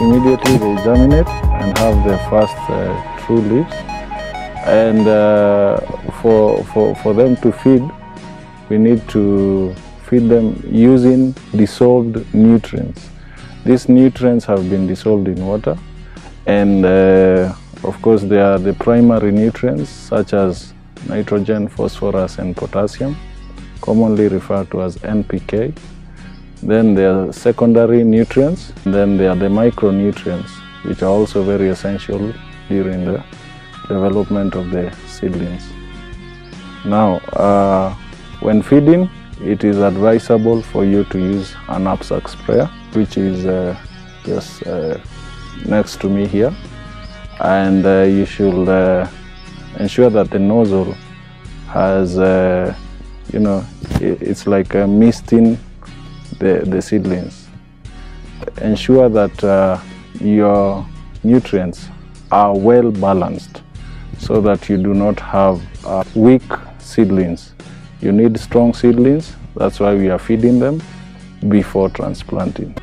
immediately they germinate and have their first uh, true leaves. And uh, for, for, for them to feed, we need to feed them using dissolved nutrients. These nutrients have been dissolved in water and uh, of course they are the primary nutrients such as nitrogen, phosphorus and potassium, commonly referred to as NPK. Then there are secondary nutrients, then there are the micronutrients which are also very essential during the development of the seedlings. Now, uh, when feeding, it is advisable for you to use a knapsack sprayer, which is uh, just uh, next to me here. And uh, you should uh, ensure that the nozzle has, uh, you know, it's like a misting the, the seedlings. Ensure that uh, your nutrients are well balanced so that you do not have uh, weak seedlings. You need strong seedlings, that's why we are feeding them before transplanting.